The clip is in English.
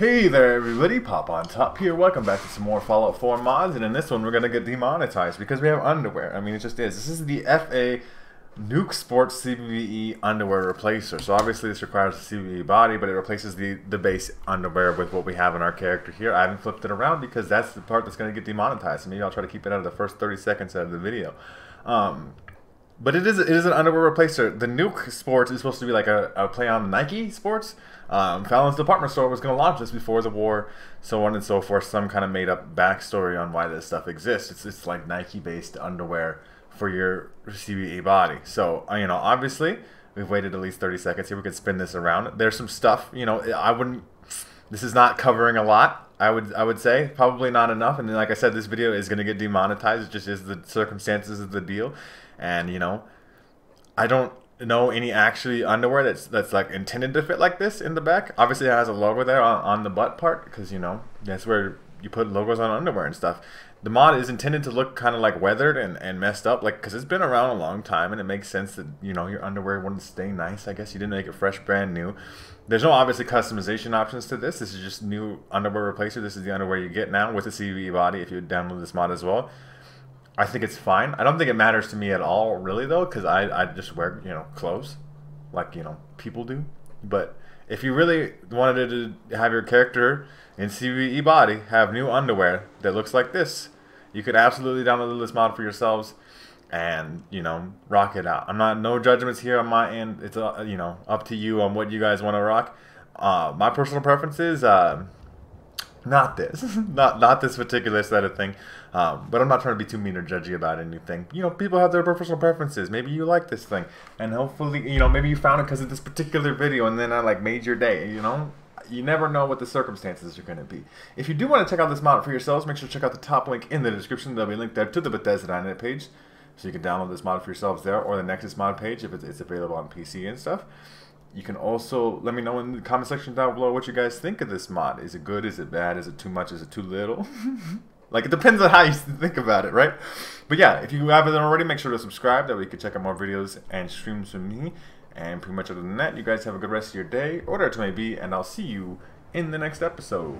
Hey there everybody, Pop on Top here, welcome back to some more Fallout 4 mods, and in this one we're gonna get demonetized because we have underwear. I mean, it just is. This is the FA Nuke Sports CBBE underwear replacer. So obviously this requires a CBBE body, but it replaces the, the base underwear with what we have in our character here. I haven't flipped it around because that's the part that's gonna get demonetized. Maybe I'll try to keep it out of the first 30 seconds of the video. Um, but it is it is an underwear replacer. The Nuke Sports is supposed to be like a, a play on Nike Sports. Um, Fallon's department store was going to launch this before the war, so on and so forth. Some kind of made up backstory on why this stuff exists. It's it's like Nike based underwear for your CBBE body. So uh, you know, obviously, we've waited at least thirty seconds here. We could spin this around. There's some stuff. You know, I wouldn't. This is not covering a lot. I would I would say probably not enough. And then, like I said, this video is going to get demonetized. It just is the circumstances of the deal. And you know, I don't know any actually underwear that's that's like intended to fit like this in the back. Obviously, it has a logo there on, on the butt part because you know that's where you put logos on underwear and stuff. The mod is intended to look kind of like weathered and, and messed up, like because it's been around a long time and it makes sense that you know your underwear wouldn't stay nice. I guess you didn't make it fresh, brand new. There's no obviously customization options to this. This is just new underwear replacer. This is the underwear you get now with the CBBE body if you download this mod as well. I think it's fine. I don't think it matters to me at all, really, though, because I, I just wear, you know, clothes like, you know, people do. But if you really wanted to have your character in CBBE body have new underwear that looks like this, you could absolutely download this mod for yourselves and, you know, rock it out. I'm not, no judgments here on my end. It's, uh, you know, up to you on what you guys want to rock. Uh, my personal preference is, uh, not this, not not this particular set of thing. Um, but I'm not trying to be too mean or judgy about anything. You know, people have their personal preferences. Maybe you like this thing, and hopefully, you know, maybe you found it because of this particular video, and then I like made your day. You know, you never know what the circumstances are going to be. If you do want to check out this mod for yourselves, make sure to check out the top link in the description. There'll be a link there to the Bethesda.net page, so you can download this mod for yourselves there, or the Nexus mod page if it's available on PC and stuff. You can also let me know in the comment section down below what you guys think of this mod. Is it good? Is it bad? Is it too much? Is it too little? like it depends on how you think about it, right? But yeah, if you haven't already, make sure to subscribe. That way you can check out more videos and streams from me. And pretty much other than that, you guys have a good rest of your day, or whatever it may be, and I'll see you in the next episode.